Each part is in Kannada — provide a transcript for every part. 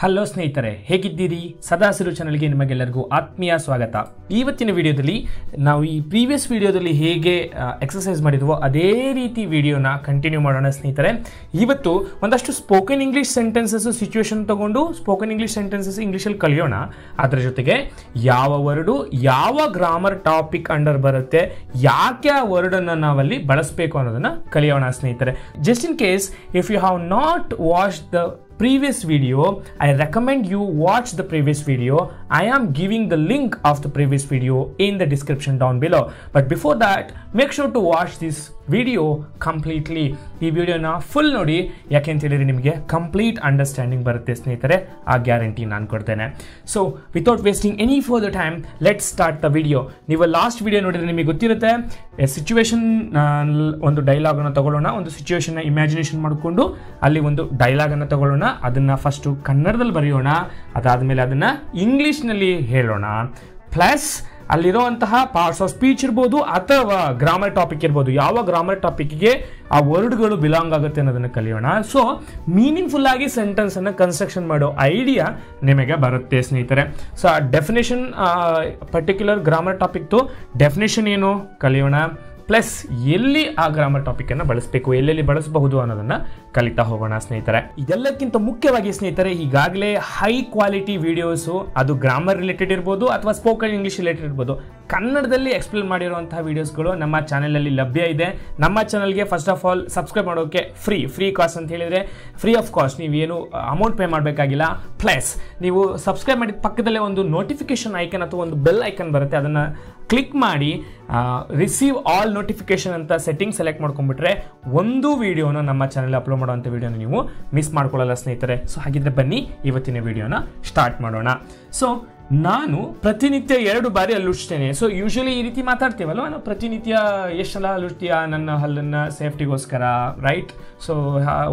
ಹಲೋ ಸ್ನೇಹಿತರೆ, ಹೇಗಿದ್ದೀರಿ? ಸದಾಸಿರು ಚಾನಲ್ಗೆ ನಿಮಗೆಲ್ಲರಿಗೂ ಆತ್ಮೀಯ ಸ್ವಾಗತ. ಇವತ್ತಿನ ವಿಡಿಯೋದಲ್ಲಿ ನಾವು ಈ ಪ್ರೀವಿಯಸ್ ವಿಡಿಯೋದಲ್ಲಿ ಹೇಗೆ ಎಕ್ಸಸೈಸ್ ಮಾಡಿದ್ವೋ ಅದೇ ರೀತಿ ವಿಡಿಯೋನ ಕಂಟಿನ್ಯೂ ಮಾಡೋಣ ಸ್ನೇಹಿತರೆ. ಇವತ್ತು ಒಂದಷ್ಟು ಸ್ಪೋಕನ್ ಇಂಗ್ಲೀಷ್ ಸೆಂಟೆನ್ಸಸ್ ಸಿಚುವೇಶನ್ ತಗೊಂಡು ಸ್ಪೋಕನ್ ಇಂಗ್ಲೀಷ್ ಸೆಂಟೆನ್ಸಸ್ ಇಂಗ್ಲೀಷಲ್ಲಿ ಕಲಿಯೋಣ. ಅದರ ಜೊತೆಗೆ ಯಾವ ವರ್ಡು, ಯಾವ ಗ್ರಾಮರ್ ಟಾಪಿಕ್ ಅಂಡರ್ ಬರುತ್ತೆ, ಯಾಕೆ ಆ ವರ್ಡನ್ನು ನಾವಲ್ಲಿ ಬಳಸಬೇಕು ಅನ್ನೋದನ್ನು ಕಲಿಯೋಣ ಸ್ನೇಹಿತರೆ. Just in case if you have not watch the previous video i recommend you watch the previous video. I am giving the link of the previous video in the description down below. But before that make sure to watch this video completely. ಈ ವಿಡಿಯೋನ ಫುಲ್ ನೋಡಿ. ಯಾಕೆ ಅಂತ ಹೇಳಿದ್ರೆ ನಿಮಗೆ ಕಂಪ್ಲೀಟ್ ಅಂಡರ್ಸ್ಟ್ಯಾಂಡಿಂಗ್ ಬರುತ್ತೆ ಸ್ನೇಹಿತರೆ. ಆ ಗ್ಯಾರಂಟಿ ನಾನು ಕೊಡ್ತೇನೆ. So without wasting any for the time let start the video ನೀವು ಲಾಸ್ಟ್ ವಿಡಿಯೋ ನೋಡಿದ್ರೆ ನಿಮಗೆ ಗೊತ್ತಿರುತ್ತೆ ಸಿಚುವೇಶನ್ ಒಂದು ಡೈಲಾಗನ್ನು ತಗೊಳ್ಳೋಣ. ಒಂದು ಸಿಚುವೇಶನ್ನ ಇಮ್ಯಾಜಿನೇಷನ್ ಮಾಡಿಕೊಂಡು, ಅಲ್ಲಿ ಒಂದು ಡೈಲಾಗನ್ನು ತಗೊಳ್ಳೋಣ. ಅದನ್ನು ಫಸ್ಟು ಕನ್ನಡದಲ್ಲಿ ಬರೆಯೋಣ. ಅದಾದಮೇಲೆ ಅದನ್ನು ಇಂಗ್ಲೀಷ್ನಲ್ಲಿ ಹೇಳೋಣ. ಪ್ಲಸ್ ಅಲ್ಲಿರುವಂತಹ ಪಾರ್ಟ್ಸ್ ಆಫ್ ಸ್ಪೀಚ್ ಇರ್ಬೋದು ಅಥವಾ ಗ್ರಾಮರ್ ಟಾಪಿಕ್ ಇರ್ಬೋದು, ಯಾವ ಗ್ರಾಮರ್ ಟಾಪಿಕ್ಗೆ ಆ ವರ್ಡ್ಗಳು ಬಿಲಾಂಗ್ ಆಗುತ್ತೆ ಅನ್ನೋದನ್ನು ಕಲಿಯೋಣ. ಸೊ ಮೀನಿಂಗ್ಫುಲ್ ಆಗಿ ಸೆಂಟೆನ್ಸ್ ಅನ್ನು ಕನ್ಸ್ಟ್ರಕ್ಷನ್ ಮಾಡೋ ಐಡಿಯಾ ನಿಮಗೆ ಬರುತ್ತೆ ಸ್ನೇಹಿತರೆ. ಸೊ ಆ ಡೆಫಿನೇಷನ್ ಪರ್ಟಿಕ್ಯುಲರ್ ಗ್ರಾಮರ್ ಟಾಪಿಕ್ದು ಡೆಫಿನೇಷನ್ ಏನು ಕಲಿಯೋಣ. ಪ್ಲಸ್ ಎಲ್ಲಿ ಆ ಗ್ರಾಮರ್ ಟಾಪಿಕ್ ಅನ್ನು ಬಳಸಬೇಕು, ಎಲ್ಲೆಲ್ಲಿ ಬಳಸಬಹುದು ಅನ್ನೋದನ್ನ ಕಲಿತಾ ಹೋಗೋಣ ಸ್ನೇಹಿತರೆ. ಇದೆಲ್ಲಕ್ಕಿಂತ ಮುಖ್ಯವಾಗಿ ಸ್ನೇಹಿತರೆ, ಈಗಾಗಲೇ ಹೈ ಕ್ವಾಲಿಟಿ ವಿಡಿಯೋಸ್ ಅದು ಗ್ರಾಮರ್ ರಿಲೇಟೆಡ್ ಇರ್ಬೋದು ಅಥವಾ ಸ್ಪೋಕನ್ ಇಂಗ್ಲಿಷ್ ರಿಲೇಟೆಡ್ ಇರ್ಬೋದು. ಕನ್ನಡದಲ್ಲಿ ಎಕ್ಸ್ಪ್ಲೇನ್ ಮಾಡಿರುವಂತಹ ವಿಡಿಯೋಸ್ಗಳು ನಮ್ಮ ಚಾನಲಲ್ಲಿ ಲಭ್ಯ ಇದೆ. ನಮ್ಮ ಚಾನಲ್ಗೆ ಫಸ್ಟ್ ಆಫ್ ಆಲ್ ಸಬ್ಸ್ಕ್ರೈಬ್ ಮಾಡೋಕೆ ಫ್ರೀ ಫ್ರೀ ಕಾಸ್ಟ್ ಅಂತ ಹೇಳಿದ್ರೆ ಫ್ರೀ ಆಫ್ ಕಾಸ್ಟ್ ನೀವೇನು ಅಮೌಂಟ್ ಪೇ ಮಾಡಬೇಕಾಗಿಲ್ಲ. ಪ್ಲಸ್ ನೀವು ಸಬ್ಸ್ಕ್ರೈಬ್ ಮಾಡಿದ ಪಕ್ಕದಲ್ಲೇ ಒಂದು ನೋಟಿಫಿಕೇಶನ್ ಐಕನ್ ಅಥವಾ ಒಂದು ಬೆಲ್ ಐಕನ್ ಬರುತ್ತೆ, ಅದನ್ನು ಕ್ಲಿಕ್ ಮಾಡಿ ರಿಸೀವ್ ಆಲ್ ನೋಟಿಫಿಕೇಶನ್ ಅಂತ ಸೆಟ್ಟಿಂಗ್ ಸೆಲೆಕ್ಟ್ ಮಾಡ್ಕೊಂಡ್ಬಿಟ್ರೆ ಒಂದು ವಿಡಿಯೋನ ನಮ್ಮ ಚಾನಲ್ ಅಪ್ಲೋಡ್ ಮಾಡುವಂಥ ವಿಡಿಯೋನ ನೀವು ಮಿಸ್ ಮಾಡ್ಕೊಳ್ಳಲ್ಲ ಸ್ನೇಹಿತರೆ. ಸೊ ಹಾಗಿದ್ರೆ ಬನ್ನಿ, ಇವತ್ತಿನ ವಿಡಿಯೋನ ಸ್ಟಾರ್ಟ್ ಮಾಡೋಣ. ಸೊ ನಾನು ಪ್ರತಿನಿತ್ಯ ಎರಡು ಬಾರಿ ಅಲ್ಲುಡ್ತೇನೆ ಸೊ ಯೂಶಲಿ ಈ ರೀತಿ ಮಾತಾಡ್ತೀವಲ್ವ? ನಾನು ಪ್ರತಿನಿತ್ಯ ಎಷ್ಟು ಸಲ ಅಲ್ಲುಡ್ತೀಯ? ನನ್ನ ಹಲ್ಲನ್ನು ಸೇಫ್ಟಿಗೋಸ್ಕರ ರೈಟ್ ಸೊ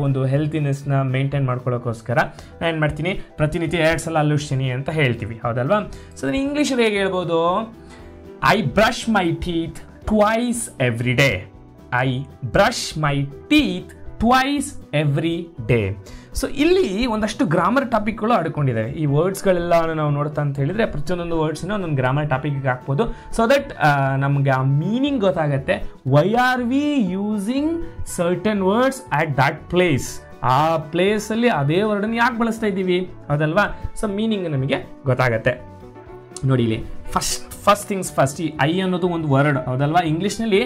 ಒಂದು ಹೆಲ್ತಿನೆಸ್ನ ಮೇಂಟೈನ್ ಮಾಡ್ಕೊಳ್ಳೋಕ್ಕೋಸ್ಕರ ನಾನು ಏನು ಮಾಡ್ತೀನಿ ಪ್ರತಿನಿತ್ಯ ಎರಡು ಸಲ ಅಲ್ಲುಡ್ತೀನಿ ಅಂತ ಹೇಳ್ತೀವಿ. ಹೌದಲ್ವಾ? ಸೊ ನಾನು ಇಂಗ್ಲೀಷಲ್ಲಿ ಹೇಗೆ ಹೇಳ್ಬೋದು? I brush my teeth twice every day I brush my teeth twice every day so ಇಲ್ಲಿ ಒಂದಷ್ಟು ಗ್ರಾಮರ್ ಟಾಪಿಕ್ಗಳು ಆಡ್ಕೊಂಡಿದ್ದಾವೆ ಈ ವರ್ಡ್ಸ್ಗಳೆಲ್ಲ ನಾವು ನೋಡ್ತಾ ಅಂತ ಹೇಳಿದ್ರೆ ಪ್ರತಿಯೊಂದೊಂದು ವರ್ಡ್ಸ್ನ ಒಂದೊಂದು ಗ್ರಾಮರ್ ಟಾಪಿಕ್ಗೆ ಹಾಕ್ಬೋದು. ಸೊ ದಟ್ ನಮಗೆ ಆ ಮೀನಿಂಗ್ ಗೊತ್ತಾಗುತ್ತೆ. Why are we using certain words at that place ಆ ಪ್ಲೇಸಲ್ಲಿ ಅದೇ ವರ್ಡನ್ನು ಯಾಕೆ ಬಳಸ್ತಾ ಇದ್ದೀವಿ? ಅದಲ್ವಾ? ಸೊ ಮೀನಿಂಗ್ ನಮಗೆ ಗೊತ್ತಾಗತ್ತೆ. ನೋಡಿ ಇಲ್ಲಿ ಫಸ್ಟ್ ಫಸ್ಟ್ ಥಿಂಗ್ಸ್ ಫಸ್ಟ್ ಈ ಐ ಅನ್ನೋದು ಒಂದು ವರ್ಡ್ ಹೌದಲ್ವಾ? ಇಂಗ್ಲೀಷ್ನಲ್ಲಿ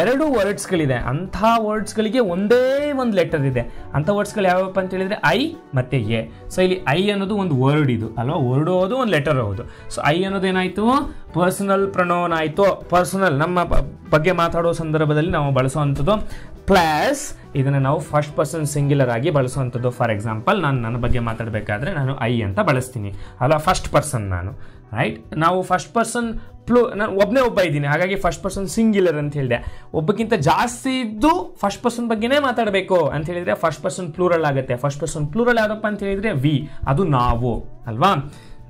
ಎರಡು ವರ್ಡ್ಸ್ಗಳಿದೆ ಅಂಥ ವರ್ಡ್ಸ್ಗಳಿಗೆ ಒಂದೇ ಒಂದು ಲೆಟರ್ ಇದೆ. ಅಂಥ ವರ್ಡ್ಸ್ಗಳು ಯಾವ್ಯಾವಪ್ಪ ಅಂತ ಹೇಳಿದ್ರೆ ಐ ಮತ್ತು ಎ ಸೊ ಇಲ್ಲಿ ಐ ಅನ್ನೋದು ಒಂದು ವರ್ಡ್ ಇದು, ಅಲ್ವಾ? ವರ್ಡ್ ಹೌದು ಒಂದು ಲೆಟರ್ ಹೌದು ಸೊ ಐ ಅನ್ನೋದು ಏನಾಯಿತು? ಪರ್ಸನಲ್ ಪ್ರೊನೌನ್ ಆಯಿತು. ಪರ್ಸನಲ್ ನಮ್ಮ ಬಗ್ಗೆ ಮಾತಾಡೋ ಸಂದರ್ಭದಲ್ಲಿ ನಾವು ಬಳಸುವಂಥದ್ದು ಪ್ಲಸ್ ಇದನ್ನು ನಾವು ಫಸ್ಟ್ ಪರ್ಸನ್ ಸಿಂಗ್ಯುಲರ್ ಆಗಿ ಬಳಸುವಂಥದ್ದು. ಫಾರ್ ಎಕ್ಸಾಂಪಲ್ ನಾನು ನನ್ನ ಬಗ್ಗೆ ಮಾತಾಡಬೇಕಾದ್ರೆ ನಾನು ಐ ಅಂತ ಬಳಸ್ತೀನಿ. ಅಲ್ಲ ಫಸ್ಟ್ ಪರ್ಸನ್ ನಾನು. ರೈಟ್ ನಾವು ಫಸ್ಟ್ ಪರ್ಸನ್ ಪ್ಲೂ ನಾನು ಒಬ್ಬನೇ ಒಬ್ಬ ಇದ್ದೀನಿ. ಹಾಗಾಗಿ ಫಸ್ಟ್ ಪರ್ಸನ್ ಸಿಂಗ್ಯುಲರ್ ಅಂತ ಹೇಳಿದೆ. ಒಬ್ಬಕ್ಕಿಂತ ಜಾಸ್ತಿ ಇದ್ದು ಫಸ್ಟ್ ಪರ್ಸನ್ ಬಗ್ಗೆನೇ ಮಾತಾಡಬೇಕು ಅಂತ ಹೇಳಿದರೆ ಫಸ್ಟ್ ಪರ್ಸನ್ ಪ್ಲೂರಲ್ ಆಗುತ್ತೆ. ಫಸ್ಟ್ ಪರ್ಸನ್ ಪ್ಲೂರಲ್ ಯಾವುದಪ್ಪ ಅಂತ ಹೇಳಿದರೆ ವಿ. ಅದು ನಾವು. ಅಲ್ವಾ?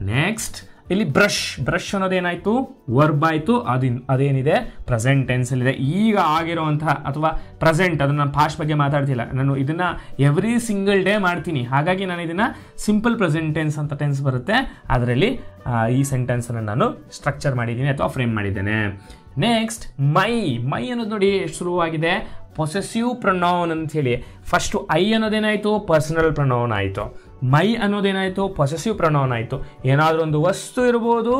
ನೆಕ್ಸ್ಟ್ ಇಲ್ಲಿ ಬ್ರಷ್ ಬ್ರಷ್ ಅನ್ನೋದೇನಾಯಿತು ವರ್ಬ್ ಆಯಿತು. ಅದು ಅದೇನಿದೆ? ಪ್ರೆಸೆಂಟ್ ಟೆನ್ಸಲ್ಲಿದೆ ಈಗ ಆಗಿರುವಂತಹ ಅಥವಾ ಪ್ರೆಸೆಂಟ್ ಅದನ್ನು ನಾನು ಪಾಸ್ಟ್ ಬಗ್ಗೆ ಮಾತಾಡ್ತಿಲ್ಲ. ನಾನು ಇದನ್ನು ಎವ್ರಿ ಸಿಂಗಲ್ ಡೇ ಮಾಡ್ತೀನಿ. ಹಾಗಾಗಿ ನಾನು ಇದನ್ನು ಸಿಂಪಲ್ ಪ್ರೆಸೆಂಟ್ ಟೆನ್ಸ್ ಅಂತ ಟೆನ್ಸ್ ಬರುತ್ತೆ. ಅದರಲ್ಲಿ ಈ ಸೆಂಟೆನ್ಸನ್ನು ನಾನು ಸ್ಟ್ರಕ್ಚರ್ ಮಾಡಿದ್ದೀನಿ ಅಥವಾ ಫ್ರೇಮ್ ಮಾಡಿದ್ದೇನೆ. ನೆಕ್ಸ್ಟ್ ಮೈ ಮೈ ಅನ್ನೋದು ನೋಡಿ ಶುರುವಾಗಿದೆ. ಪೊಸೆಸಿವ್ ಪ್ರೊನೌನ್ ಅಂತ ಹೇಳಿ. ಫಸ್ಟು ಐ ಅನ್ನೋದೇನಾಯಿತು ಪರ್ಸನಲ್ ಪ್ರೊನೌನ್ ಆಯಿತು. ಮೈ ಅನ್ನೋದೇನಾಯಿತು? ಪೊಸೆಸಿವ್ ಪ್ರೊನೌನ್ ಆಯಿತು ಏನಾದರೂ ಒಂದು ವಸ್ತು ಇರ್ಬೋದು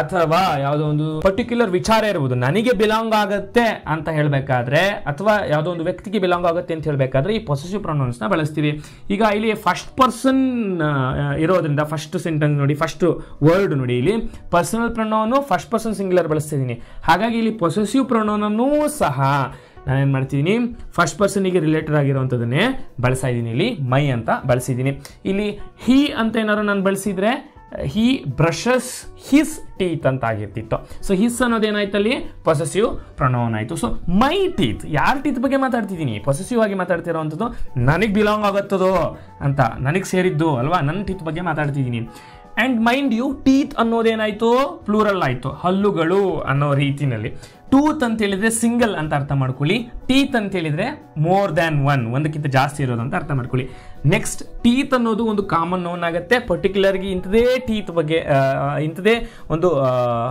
ಅಥವಾ ಯಾವುದೋ ಒಂದು ಪರ್ಟಿಕ್ಯುಲರ್ ವಿಚಾರ ಇರ್ಬೋದು. ನನಗೆ ಬಿಲಾಂಗ್ ಆಗುತ್ತೆ ಅಂತ ಹೇಳಬೇಕಾದ್ರೆ ಅಥವಾ ಯಾವುದೋ ಒಂದು ವ್ಯಕ್ತಿಗೆ ಬಿಲಾಂಗ್ ಆಗುತ್ತೆ ಅಂತ ಹೇಳಬೇಕಾದ್ರೆ ಈ ಪೊಸೆಸಿವ್ ಪ್ರೊನೌನ್ಸ್ನ ಬಳಸ್ತೀವಿ. ಈಗ ಇಲ್ಲಿ ಫಸ್ಟ್ ಪರ್ಸನ್ ಇರೋದ್ರಿಂದ ಫಸ್ಟ್ ಸೆಂಟೆನ್ಸ್ ನೋಡಿ ಫಸ್ಟ್ ವರ್ಡ್ ನೋಡಿ ಇಲ್ಲಿ. Personal pronoun first person singular ಬಳಸ್ತಿದ್ದೀನಿ. ಹಾಗಾಗಿ ಇಲ್ಲಿ ಪೊಸೆಸಿವ್ ಪ್ರೊನೌನನ್ನೂ ಸಹ ನಾನೇನು ಮಾಡ್ತಿದ್ದೀನಿ ಫಸ್ಟ್ ಪರ್ಸನಿಗೆ ರಿಲೇಟೆಡ್ ಆಗಿರುವಂಥದ್ದನ್ನೇ ಬಳಸ್ತಾ ಇದ್ದೀನಿ ಇಲ್ಲಿ. ಮೈ ಅಂತ ಬಳಸಿದ್ದೀನಿ ಇಲ್ಲಿ ಹಿ ಅಂತ ಏನಾದ್ರು ನಾನು ಬಳಸಿದ್ರೆ ಹಿ ಬ್ರಷಸ್ ಹಿಸ್ ಟೀತ್ ಅಂತ ಆಗಿರ್ತಿತ್ತು. ಸೊ ಹಿಸ್ ಅನ್ನೋದೇನಾಯ್ತು ಅಲ್ಲಿ? ಪೊಸೆಸಿವ್ ಪ್ರೊನೌನ್ ಆಯಿತು. ಸೊ ಮೈ ಟೀತ್ ಯಾರ ಟೀತ್ ಬಗ್ಗೆ ಮಾತಾಡ್ತಿದ್ದೀನಿ ಪೊಸೆಸಿವ್ ಆಗಿ ಮಾತಾಡ್ತಿರೋವಂಥದ್ದು ನನಗೆ ಬಿಲಾಂಗ್ ಆಗುತ್ತದೋ ಅಂತ ನನಗೆ ಸೇರಿದ್ದು ಅಲ್ವಾ? ನನ್ನ ಟೀತ್ ಬಗ್ಗೆ ಮಾತಾಡ್ತಿದ್ದೀನಿ ಆ್ಯಂಡ್ ಮೈಂಡ್ ಯು ಟೀತ್ ಅನ್ನೋದೇನಾಯಿತು? ಪ್ಲೂರಲ್ ಆಯಿತು. ಹಲ್ಲುಗಳು ಅನ್ನೋ ರೀತಿನಲ್ಲಿ. ಟೂತ್ ಅಂತ ಹೇಳಿದ್ರೆ ಸಿಂಗಲ್ ಅಂತ ಅರ್ಥ ಮಾಡ್ಕೊಳ್ಳಿ. ಟೀತ್ ಅಂತ ಹೇಳಿದ್ರೆ ಮೋರ್ ದ್ಯಾನ್ ಒನ್, ಒಂದಕ್ಕಿಂತ ಜಾಸ್ತಿ ಇರೋದು ಅಂತ ಅರ್ಥ ಮಾಡ್ಕೊಳ್ಳಿ. ನೆಕ್ಸ್ಟ್ ಟೀತ್ ಅನ್ನೋದು ಒಂದು ಕಾಮನ್ ನೋನ್ ಆಗುತ್ತೆ. ಪರ್ಟಿಕ್ಯುಲರ್ಗೆ ಇಂಥದೇ ಟೀತ್ ಬಗ್ಗೆ ಇಂಥದೇ ಒಂದು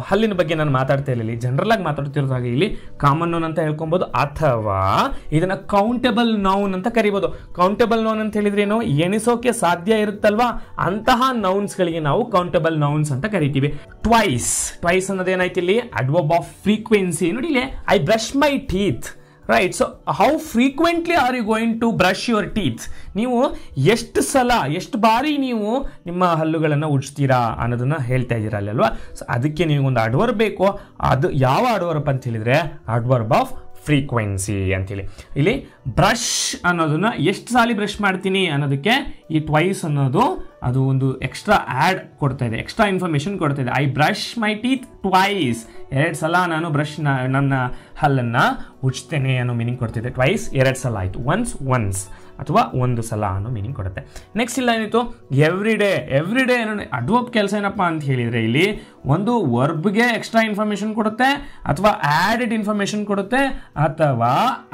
ಹಲ್ಲಿನ ಬಗ್ಗೆ ನಾನು ಮಾತಾಡ್ತಾ ಇರಲಿಲ್ಲ. ಜನರಲ್ ಆಗಿ ಮಾತಾಡ್ತಿರೋದಾಗ ಇಲ್ಲಿ. ಕಾಮನ್ ನೋನ್ ಅಂತ ಹೇಳ್ಕೊಬೋದು ಅಥವಾ ಇದನ್ನ ಕೌಂಟೇಬಲ್ ನೌನ್ ಅಂತ ಕರಿಬೋದು. ಕೌಂಟೇಬಲ್ ನೌನ್ ಅಂತ ಹೇಳಿದ್ರೆ ಏನು? ಎಣಿಸೋಕೆ ಸಾಧ್ಯ ಇರುತ್ತಲ್ವಾ? ಅಂತಹ ನೌನ್ಸ್ಗಳಿಗೆ ನಾವು ಕೌಂಟೇಬಲ್ ನೌನ್ಸ್ ಅಂತ ಕರಿತೀವಿ. ಟ್ವೈಸ್ ಟ್ವೈಸ್ ಅನ್ನೋದೇನಾಯ್ತು ಇಲ್ಲಿ? ಅಡ್ವಬ್ ಆಫ್ ಫ್ರೀಕ್ವೆನ್ಸಿ ನೋಡಿ ಇಲ್ಲಿ I brush my teeth right so how frequently are you going to brush your teeth ನೀವು ಎಷ್ಟು ಸಲ, ಎಷ್ಟು ಬಾರಿ ನೀವು ನಿಮ್ಮ ಹಲ್ಲುಗಳನ್ನು ಉಜ್ತೀರಾ ಅನ್ನೋದನ್ನು ಹೇಳ್ತಾ ಇದ್ದೀರಾ ಅಲ್ಲಿ ಅಲ್ವಾ? ಸೊ ಅದಕ್ಕೆ ನಿಮಗೊಂದು ಅಡ್ವರ್ ಬೇಕು. ಅದು ಯಾವ ಅಡ್ವರ್ಬ್ ಅಂತ ಹೇಳಿದರೆ ಅಡ್ವರ್ಬ್ ಆಫ್ ಫ್ರೀಕ್ವೆನ್ಸಿ ಅಂತೇಳಿ. ಇಲ್ಲಿ ಬ್ರಷ್ ಅನ್ನೋದನ್ನು ಎಷ್ಟು ಸಾಲಿ ಬ್ರಷ್ ಮಾಡ್ತೀನಿ ಅನ್ನೋದಕ್ಕೆ ಈ ಟ್ವೈಸ್ ಅನ್ನೋದು ಅದು ಒಂದು ಎಕ್ಸ್ಟ್ರಾ ಆ್ಯಡ್ ಕೊಡ್ತಾ ಇದೆ ಎಕ್ಸ್ಟ್ರಾ ಇನ್ಫಾರ್ಮೇಷನ್ ಕೊಡ್ತಾ ಇದೆ. I brush my teeth twice ಎರಡು ಸಲ ನಾನು ಬ್ರಷ್ ನನ್ನ ಹಲ್ಲನ್ನು ಉಜ್ತೇನೆ ಅನ್ನೋ ಮೀನಿಂಗ್ ಕೊಡ್ತಿದೆ ಟ್ವೈಸ್ ಎರಡು ಸಲ ಆಯಿತು. ಒನ್ಸ್ ಒನ್ಸ್ ಅಥವಾ ಒಂದು ಸಲ ಅನ್ನೋ ಮೀನಿಂಗ್ ಕೊಡುತ್ತೆ. ನೆಕ್ಸ್ಟ್ ಇಲ್ಲ ಏನಿತ್ತು? ಎವ್ರಿ ಡೇ ಎವ್ರಿ ಡೇ ಏನೋ ಅಡ್ವರ್ಬ್ ಕೆಲಸ ಏನಪ್ಪ ಅಂತ ಹೇಳಿದರೆ ಇಲ್ಲಿ ಒಂದು ವರ್ಬ್ಗೆ ಎಕ್ಸ್ಟ್ರಾ ಇನ್ಫಾರ್ಮೇಷನ್ ಕೊಡುತ್ತೆ, ಅಥವಾ ಆ್ಯಡೆಡ್ ಇನ್ಫಾರ್ಮೇಷನ್ ಕೊಡುತ್ತೆ, ಅಥವಾ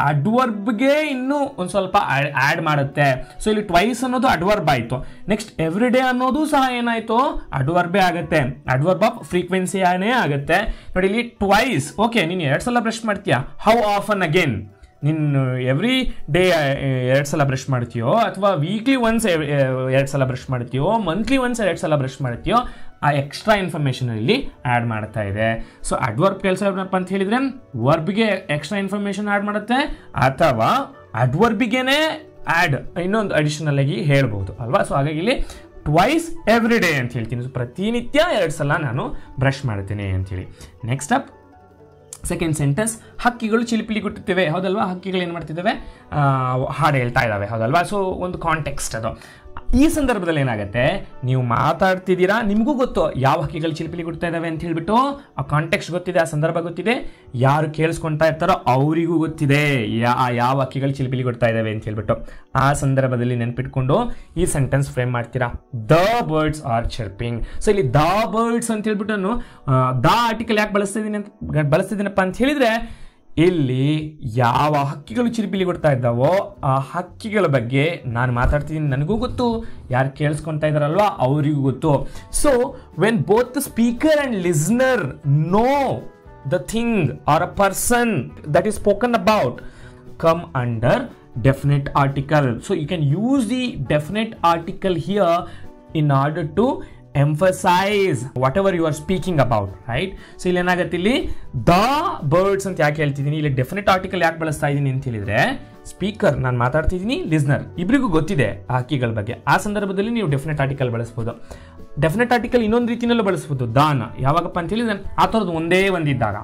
ಅಡ್ವರ್ಬ್ಗೆ ಇನ್ನೂ ಒಂದು ಸ್ವಲ್ಪ ಆ್ಯಡ್ ಮಾಡುತ್ತೆ. ಸೊ ಇಲ್ಲಿ ಟ್ವೈಸ್ ಅನ್ನೋದು ಅಡ್ವರ್ಬ್ ಆಯಿತು. ನೆಕ್ಸ್ಟ್ ಎವ್ರಿ ಡೇ ಅನ್ನೋದು ಸಹ ಏನಾಯಿತು? ಅಡ್ವರ್ಬೇ ಆಗುತ್ತೆ. ಅಡ್ವರ್ಬ್ ಆಫ್ ಫ್ರೀಕ್ವೆನ್ಸಿ ಏನೇ ಆಗುತ್ತೆ. ನೋಡಿ ಇಲ್ಲಿ ಟ್ವೈಸ್ ಓಕೆ ನೀನು ಎರಡು ಸಲ ಬ್ರಷ್ ಮಾಡ್ತೀಯ? ಹೌ ಆಫನ್ ಅಗೇನ್ ನೀನು ಎವ್ರಿ ಡೇ ಎರಡು ಸಲ ಬ್ರಷ್ ಮಾಡ್ತೀಯೋ? ಅಥವಾ ವೀಕ್ಲಿ ಒನ್ಸ್ ಎರಡು ಸಲ ಬ್ರಷ್ ಮಾಡ್ತೀಯೋ? ಮಂತ್ಲಿ ಒನ್ಸ್ ಎರಡು ಸಲ ಬ್ರಷ್ ಮಾಡ್ತೀಯೋ? ಆ ಎಕ್ಸ್ಟ್ರಾ ಇನ್ಫಾರ್ಮೇಷನ್ ಇಲ್ಲಿ ಆ್ಯಡ್ ಮಾಡ್ತಾ ಇದೆ. ಸೊ ಅಡ್ವರ್ಬ್ ಕೆಲಸ ಏನಪ್ಪ ಅಂತ ಹೇಳಿದರೆ ವರ್ಬ್ಗೆ ಎಕ್ಸ್ಟ್ರಾ ಇನ್ಫಾರ್ಮೇಷನ್ ಆ್ಯಡ್ ಮಾಡುತ್ತೆ, ಅಥವಾ ಅಡ್ವರ್ಬಿಗೆನೇ ಆ್ಯಡ್ ಇನ್ನೊಂದು ಅಡಿಷನಲ್ ಆಗಿ ಹೇಳ್ಬೋದು. ಅಲ್ವಾ? ಸೊ ಹಾಗಾಗಿ ಇಲ್ಲಿ ಟ್ವೈಸ್ ಎವ್ರಿ ಡೇ ಅಂತ ಹೇಳ್ತೀನಿ. ಪ್ರತಿನಿತ್ಯ ಎರಡು ಸಲ ನಾನು ಬ್ರಷ್ ಮಾಡ್ತೀನಿ ಅಂತೇಳಿ. ನೆಕ್ಸ್ಟ್ ಅಪ್ ಸೆಕೆಂಡ್ ಸೆಂಟೆನ್ಸ್ ಹಕ್ಕಿಗಳು ಚಿಲಿಪಿಲಿ ಗುಟ್ಟುತ್ತಿವೆ. ಹೌದಲ್ವಾ? ಹಕ್ಕಿಗಳು ಏನು ಮಾಡ್ತಿದ್ದಾವೆ? ಹಾಡು ಹೇಳ್ತಾ ಇದ್ದಾವೆ. ಹೌದಲ್ವಾ? ಸೊ ಒಂದು ಕಾಂಟೆಕ್ಸ್ಟ್ ಅದು. ಈ ಸಂದರ್ಭದಲ್ಲಿ ಏನಾಗುತ್ತೆ? ನೀವು ಮಾತಾಡ್ತಿದ್ದೀರಾ? ನಿಮಗೂ ಗೊತ್ತು ಯಾವ ಹಕ್ಕಿಗಳು ಚಿಲಿಪಿಲಿ ಕೊಡ್ತಾ ಇದ್ದಾವೆ ಅಂತ ಹೇಳ್ಬಿಟ್ಟು ಆ ಕಾಂಟೆಕ್ಸ್ಟ್ ಗೊತ್ತಿದೆ, ಆ ಸಂದರ್ಭ ಗೊತ್ತಿದೆ. ಯಾರು ಕೇಳಿಸ್ಕೊಂತಾ ಇರ್ತಾರೋ ಅವರಿಗೂ ಗೊತ್ತಿದೆ ಯಾ ಯಾವ ಹಕ್ಕಿಗಳು ಚಿಲಿಪಿಲಿ ಕೊಡ್ತಾ ಇದ್ದಾವೆ ಅಂತ ಹೇಳ್ಬಿಟ್ಟು. ಆ ಸಂದರ್ಭದಲ್ಲಿ ನೆನಪಿಟ್ಕೊಂಡು ಈ ಸೆಂಟೆನ್ಸ್ ಫ್ರೇಮ್ ಮಾಡ್ತೀರಾ? The birds are chirping. So ಇಲ್ಲಿ ದ ಬರ್ಡ್ಸ್ ಅಂತ ಹೇಳ್ಬಿಟ್ಟು ದ ಆರ್ಟಿಕಲ್ ಯಾಕೆ ಬಳಸ್ತಿದ್ದೀನಿ ಅಂತ ಬಳಸ್ತಿದ್ದೀನಪ್ಪ ಅಂತ ಹೇಳಿದ್ರೆ ಇಲ್ಲಿ ಯಾವ ಹಕ್ಕಿಗಳು ಚಿಲಿಪಿಲಿ ಕೊಡ್ತಾ ಇದ್ದಾವೋ ಆ ಹಕ್ಕಿಗಳ ಬಗ್ಗೆ ನಾನು ಮಾತಾಡ್ತಿದ್ದೀನಿ. ನನಗೂ ಗೊತ್ತು. ಯಾರು ಕೇಳಿಸ್ಕೊತಾ ಇದ್ದಾರಲ್ವಾ ಅವರಿಗೂ ಗೊತ್ತು. So when both the speaker and listener know the thing or a person that is spoken about come under definite article so you can use the definite article here in order order to whatever you are speaking about right so ಇಲ್ಲಿ ಏನಾಗುತ್ತೆ ಇಲ್ಲಿ? ದ ಬರ್ಡ್ಸ್ ಅಂತ ಯಾಕೆ ಹೇಳ್ತಿದ್ದೀನಿ? ಇಲ್ಲಿ ಡೆಫಿನೆಟ್ ಆರ್ಟಿಕಲ್ ಯಾಕೆ ಬಳಸ್ತಾ ಇದ್ದೀನಿ ಅಂತ ಹೇಳಿದ್ರೆ ಸ್ಪೀಕರ್ ನಾನು ಮಾತಾಡ್ತಿದ್ದೀನಿ ಲಿಸ್ನರ್ ಇಬ್ಬರಿಗೂ ಗೊತ್ತಿದೆ ಆ ಹಕ್ಕಿಗಳ ಬಗ್ಗೆ. ಆ ಸಂದರ್ಭದಲ್ಲಿ ನೀವು ಡೆಫಿನೆಟ್ ಆರ್ಟಿಕಲ್ ಬಳಸ್ಬೋದು. ಡೆಫಿನೆಟ್ ಆರ್ಟಿಕಲ್ ಇನ್ನೊಂದು ರೀತಿಯಲ್ಲೂ ಬಳಸ್ಬೋದು. ದಾನ. ಯಾವಾಗಪ್ಪ ಅಂತ ಹೇಳಿದ್ರೆ, ಆ ಥರದ್ದು ಒಂದೇ ಒಂದಿದ್ದಾಗ.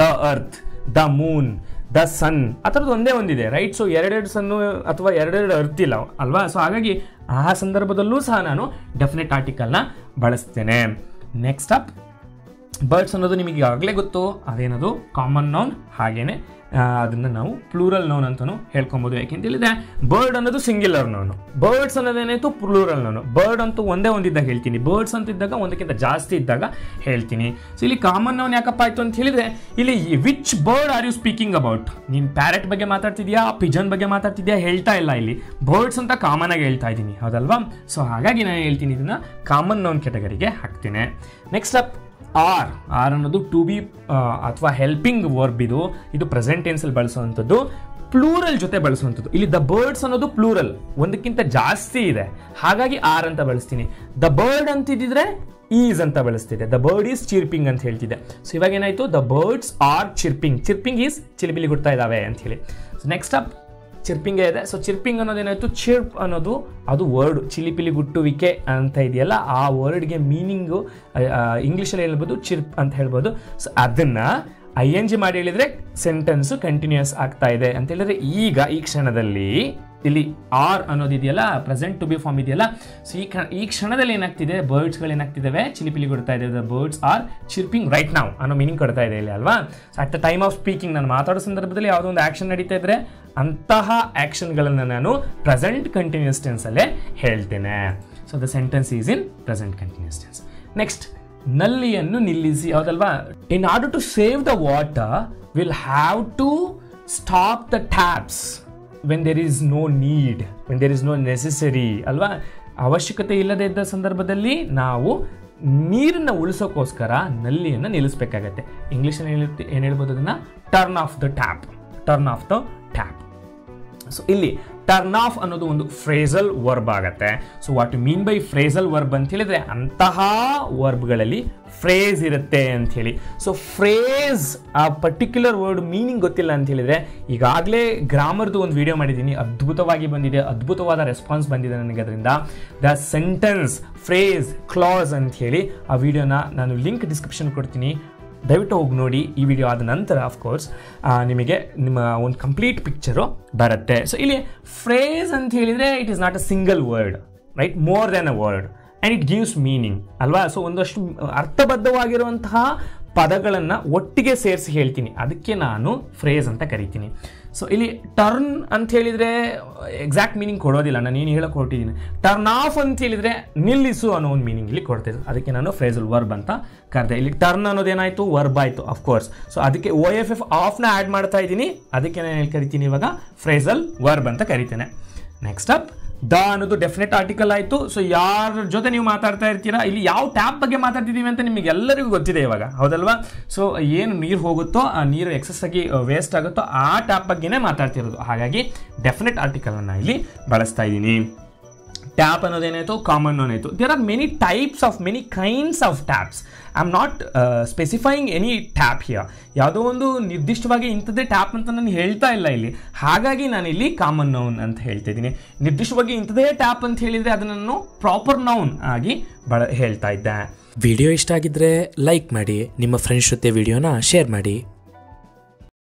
The earth the moon the sun ಆ ಥರದ್ದು ಒಂದೇ ಒಂದಿದೆ ರೈಟ್ ಸೊ ಎರಡೆರಡು ಸನ್ನು ಅಥವಾ ಎರಡೆರಡು ಅರ್ತ್ ಇಲ್ಲ, ಅಲ್ವಾ? ಸೊ ಹಾಗಾಗಿ ಆ ಸಂದರ್ಭದಲ್ಲೂ ಸಹ ನಾನು ಡೆಫಿನೆಟ್ ಆರ್ಟಿಕಲ್ನ ಬಳಸ್ತೇನೆ. ನೆಕ್ಸ್ಟ್ ಅಪ್ ಬರ್ಡ್ಸ್ ಅನ್ನೋದು ನಿಮಗೆ ಈಗಾಗಲೇ ಗೊತ್ತು. ಅದೇನದು? ಕಾಮನ್ ನೌನ್ ಹಾಗೇನೆ. ಅದನ್ನ ನಾವು ಪ್ಲೂರಲ್ ನೌನ್ ಅಂತಾನು ಹೇಳ್ಕೊಬೋದು. ಯಾಕೆಂತ ಹೇಳಿದ್ರೆ ಬರ್ಡ್ ಅನ್ನೋದು ಸಿಂಗ್ಯುಲರ್ ನೌನು ಬರ್ಡ್ಸ್ ಅನ್ನೋದೇನಾಯ್ತು ಪ್ಲೂರಲ್ ನೌನು ಬರ್ಡ್ ಅಂತೂ ಒಂದೇ ಒಂದಿದ್ದಾಗ ಹೇಳ್ತೀನಿ. ಬರ್ಡ್ಸ್ ಅಂತ ಇದ್ದಾಗ ಒಂದಕ್ಕಿಂತ ಜಾಸ್ತಿ ಇದ್ದಾಗ ಹೇಳ್ತೀನಿ. ಸೊ ಇಲ್ಲಿ ಕಾಮನ್ ನೌನ್ ಯಾಕಪ್ಪ ಆಯ್ತು ಅಂತ ಹೇಳಿದ್ರೆ, ಇಲ್ಲಿ which bird are you speaking about ನೀನು ಪ್ಯಾರೆಟ್ ಬಗ್ಗೆ ಮಾತಾಡ್ತಿದ್ಯಾ? ಪಿಜನ್ ಬಗ್ಗೆ ಮಾತಾಡ್ತಿದ್ಯಾ? ಹೇಳ್ತಾ ಇಲ್ಲ ಇಲ್ಲಿ. ಬರ್ಡ್ಸ್ ಅಂತ ಕಾಮನ್ ಆಗಿ ಹೇಳ್ತಾ ಇದ್ದೀನಿ. ಹೌದಲ್ವಾ? ಸೊ ಹಾಗಾಗಿ ನಾನು ಹೇಳ್ತೀನಿ ಇದನ್ನ ಕಾಮನ್ ನೌನ್ ಕೆಟಗರಿಗೆ ಹಾಕ್ತೀನಿ. ನೆಕ್ಸ್ಟ್ ಅಪ್ ಆರ್ ಆರ್ ಅನ್ನೋದು ಟು ಬಿ ಅಥವಾ ಹೆಲ್ಪಿಂಗ್ ವರ್ಬ್ ಇದು. ಇದು ಪ್ರೆಸೆಂಟ್ ಟೆನ್ಸಲ್ಲಿ ಬಳಸುವಂಥದ್ದು. ಪ್ಲೂರಲ್ ಜೊತೆ ಬಳಸುವಂಥದ್ದು. ಇಲ್ಲಿ ದ ಬರ್ಡ್ಸ್ ಅನ್ನೋದು ಪ್ಲೂರಲ್ ಒಂದಕ್ಕಿಂತ ಜಾಸ್ತಿ ಇದೆ. ಹಾಗಾಗಿ ಆರ್ ಅಂತ ಬಳಸ್ತೀನಿ. ದ ಬರ್ಡ್ ಅಂತಿದ್ದಿದ್ರೆ ಈಸ್ ಅಂತ ಬಳಸ್ತಿದೆ. ದ ಬರ್ಡ್ ಈಸ್ ಚಿರ್ಪಿಂಗ್ ಅಂತ ಹೇಳ್ತಿದೆ. ಸೊ ಇವಾಗ ಏನಾಯ್ತು the birds are chirping chirping is ಚಿಲಿಬಿಲಿ ಗುಡ್ತಾ ಇದ್ದಾವೆ ಅಂತ ಹೇಳಿ. ನೆಕ್ಸ್ಟ್ ಅಪ್ ಚಿರ್ಪಿಂಗೇ ಇದೆ. ಸೊ ಚಿರ್ಪಿಂಗ್ ಅನ್ನೋದೇನಾಯ್ತು ಚಿರ್ಪ್ ಅನ್ನೋದು ಅದು ವರ್ಡ್ ಚಿಲಿಪಿಲಿ ಗುಟ್ಟುವಿಕೆ ಅಂತ ಇದೆಯಲ್ಲ, ಆ ವರ್ಡ್ಗೆ ಮೀನಿಂಗು ಇಂಗ್ಲೀಷಲ್ಲಿ ಹೇಳ್ಬೋದು ಚಿರ್ಪ್ ಅಂತ ಹೇಳ್ಬೋದು. ಸೊ ಅದನ್ನು ಐ ಎನ್ ಜಿ ಮಾಡಿ ಹೇಳಿದ್ರೆ ಸೆಂಟೆನ್ಸು ಕಂಟಿನ್ಯೂಸ್ ಆಗ್ತಾ ಇದೆ ಅಂತ ಹೇಳಿದ್ರೆ ಈಗ ಈ ಕ್ಷಣದಲ್ಲಿ ಇಲ್ಲಿ ಆರ್ ಅನ್ನೋದಿದೆಯಲ್ಲ ಪ್ರೆಸೆಂಟ್ ಟು ಬಿ ಫಾರ್ಮ್ ಇದೆಯಲ್ಲ. ಸೊ ಈ ಈ ಕ್ಷಣದಲ್ಲಿ ಏನಾಗ್ತಿದೆ? ಬರ್ಡ್ಸ್ಗಳು ಏನಾಗ್ತಿದ್ದಾವೆ ಚಿಲಿಪಿಲಿ ಕೊಡ್ತಾ ಇದೆ the birds are chirping right ನಾವು ಅನ್ನೋ ಮೀನಿಂಗ್ ಕೊಡ್ತಾ ಇದೆ ಇಲ್ಲಿ, ಅಲ್ವಾ? So at the time of speaking ನಾನು ಮಾತಾಡೋ ಸಂದರ್ಭದಲ್ಲಿ ಯಾವುದೋ ಒಂದು ಆ್ಯಕ್ಷನ್ ನಡೀತಾ ಇದ್ರೆ, ಅಂತಹ ಆ್ಯಕ್ಷನ್ಗಳನ್ನು ನಾನು ಪ್ರೆಸೆಂಟ್ ಕಂಟಿನ್ಯೂಸ್ ಟೆನ್ಸಲ್ಲೇ ಹೇಳ್ತೇನೆ. So the sentence is in present continuous tense next ನಲ್ಲಿಯನ್ನು ನಿಲ್ಲಿಸಿ, ಹೌದಲ್ವಾ? In order to save the water will have to stop the taps when there is no need when there is no necessary ಅಲ್ವಾ? ಅವಶ್ಯಕತೆ ಇಲ್ಲದೇ ಇದ್ದ ಸಂದರ್ಭದಲ್ಲಿ ನಾವು ನೀರನ್ನು ಉಳಿಸೋಕ್ಕೋಸ್ಕರ ನಲ್ಲಿಯನ್ನು ನಿಲ್ಲಿಸಬೇಕಾಗತ್ತೆ. ಇಂಗ್ಲೀಷಲ್ಲಿ ಏನು ಏನು ಹೇಳ್ಬೋದು ಅದನ್ನು? Turn off the tap turn off the tap so ಇಲ್ಲಿ ಟರ್ನ್ ಆಫ್ ಅನ್ನೋದು ಒಂದು ಫ್ರೇಸಲ್ ವರ್ಬ್ ಆಗುತ್ತೆ. So what mean by phrasal verb ಅಂತ ಹೇಳಿದ್ರೆ ಅಂತಹ ವರ್ಬ್ಗಳಲ್ಲಿ ಫ್ರೇಸ್ ಇರುತ್ತೆ ಅಂತ ಹೇಳಿ ಸೊ ಫ್ರೇಸ್ ಆ ಪರ್ಟಿಕ್ಯುಲರ್ ವರ್ಡ್ ಮೀನಿಂಗ್ ಗೊತ್ತಿಲ್ಲ ಅಂತ ಹೇಳಿದ್ರೆ ಈಗಾಗಲೇ ಗ್ರಾಮರ್ದು ಒಂದು ವಿಡಿಯೋ ಮಾಡಿದ್ದೀನಿ. ಅದ್ಭುತವಾಗಿ ಬಂದಿದೆ, ಅದ್ಭುತವಾದ ರೆಸ್ಪಾನ್ಸ್ ಬಂದಿದೆ ನನಗೆ ಅದರಿಂದ. ದ ಸೆಂಟೆನ್ಸ್ ಫ್ರೇಸ್ ಕ್ಲಾಸ್ ಅಂತ ಹೇಳಿ ಆ ವಿಡಿಯೋನ ನಾನು ಲಿಂಕ್ ಡಿಸ್ಕ್ರಿಪ್ಷನ್ ಕೊಡ್ತೀನಿ. ದಯವಿಟ್ಟು ಹೋಗಿ ನೋಡಿ ಈ ವಿಡಿಯೋ ಆದ ನಂತರ ಅಫ್ಕೋರ್ಸ್ ನಿಮಗೆ ನಿಮ್ಮ ಒಂದು ಕಂಪ್ಲೀಟ್ ಪಿಕ್ಚರು ಬರುತ್ತೆ. ಸೊ ಇಲ್ಲಿ ಫ್ರೇಸ್ ಅಂತ ಹೇಳಿದರೆ it is not a single word right more than a word and it gives meaning ಅಲ್ವಾ? ಸೊ ಒಂದಷ್ಟು ಅರ್ಥಬದ್ಧವಾಗಿರುವಂತಹ ಪದಗಳನ್ನು ಒಟ್ಟಿಗೆ ಸೇರಿಸಿ ಹೇಳ್ತೀನಿ. ಅದಕ್ಕೆ ನಾನು ಫ್ರೇಸ್ ಅಂತ ಕರಿತೀನಿ. ಸೊ ಇಲ್ಲಿ ಟರ್ನ್ ಅಂತ ಹೇಳಿದರೆ ಎಕ್ಸಾಕ್ಟ್ ಮೀನಿಂಗ್ ಕೊಡೋದಿಲ್ಲ. ನಾನು ಏನು ಹೇಳಕ್ಕೆ ಹೊರಟಿದ್ದೀನಿ ಟರ್ನ್ ಆಫ್ ಅಂತ ಹೇಳಿದರೆ ನಿಲ್ಲಿಸು ಅನ್ನೋ ಒಂದು ಮೀನಿಂಗ್ ಇಲ್ಲಿ ಕೊಡ್ತಿದ್ದೆ ಅದಕ್ಕೆ ನಾನು ಫ್ರೇಜಲ್ ವರ್ಬ್ ಅಂತ ಕರೆದೆ. ಇಲ್ಲಿ ಟರ್ನ್ ಅನ್ನೋದೇನಾಯಿತು ವರ್ಬ್ ಆಯಿತು ಅಫ್ಕೋರ್ಸ್ ಸೊ ಅದಕ್ಕೆ ಓ ಎಫ್ ಎಫ್ ಆಫ್ನ ಆ್ಯಡ್ ಮಾಡ್ತಾ ಇದ್ದೀನಿ ಅದಕ್ಕೆ ನಾನು ಹೇಳಿ ಕರಿತೀನಿ ಇವಾಗ? ಫ್ರೇಜಲ್ ವರ್ಬ್ ಅಂತ ಕರಿತೇನೆ. ನೆಕ್ಸ್ಟ್ ಅಪ್ ದ ಅನ್ನೋದು ಡೆಫಿನೆಟ್ ಆರ್ಟಿಕಲ್ ಆಯಿತು. ಸೊ ಯಾರ ಜೊತೆ ನೀವು ಮಾತಾಡ್ತಾ ಇರ್ತೀರಾ, ಇಲ್ಲಿ ಯಾವ ಟ್ಯಾಪ್ ಬಗ್ಗೆ ಮಾತಾಡ್ತಿದ್ದೀವಿ ಅಂತ ನಿಮಗೆ ಎಲ್ಲರಿಗೂ ಗೊತ್ತಿದೆ ಇವಾಗ. ಹೌದಲ್ವಾ? ಸೊ ಏನು ನೀರು ಹೋಗುತ್ತೋ, ಆ ನೀರು ಎಕ್ಸಸ್ ಆಗಿ ವೇಸ್ಟ್ ಆಗುತ್ತೋ, ಆ ಟ್ಯಾಪ್ ಬಗ್ಗೆನೇ ಮಾತಾಡ್ತಿರೋದು. ಹಾಗಾಗಿ ಡೆಫಿನೆಟ್ ಆರ್ಟಿಕಲನ್ನು ಇಲ್ಲಿ ಬಳಸ್ತಾ ಇದ್ದೀನಿ. ಟ್ಯಾಪ್ ಅನ್ನೋದೇನಾಯಿತು? ಕಾಮನ್ ಆಯಿತು there are many types of many kinds of taps I am not specifying any tap here ಯಾವುದೋ ಒಂದು ನಿರ್ದಿಷ್ಟವಾಗಿ ಇಂಥದ್ದೇ ಟ್ಯಾಪ್ ಅಂತ ನಾನು ಹೇಳ್ತಾ ಇಲ್ಲ ಇಲ್ಲಿ. ಹಾಗಾಗಿ ನಾನು ಇಲ್ಲಿ ಕಾಮನ್ ನೌನ್ ಅಂತ ಹೇಳ್ತಾ ಇದ್ದೀನಿ. ನಿರ್ದಿಷ್ಟವಾಗಿ ಇಂಥದೇ ಟ್ಯಾಪ್ ಅಂತ ಹೇಳಿದರೆ ಅದನ್ನು ನಾನು ಪ್ರಾಪರ್ ನೌನ್ ಆಗಿ ಬಳ, ಹೇಳ್ತಾ ಇದ್ದೆ. ವಿಡಿಯೋ ಇಷ್ಟ ಆಗಿದ್ರೆ ಲೈಕ್ ಮಾಡಿ, ನಿಮ್ಮ ಫ್ರೆಂಡ್ಸ್ ಜೊತೆ ವಿಡಿಯೋನ ಶೇರ್ ಮಾಡಿ.